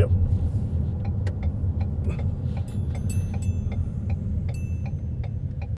Yep.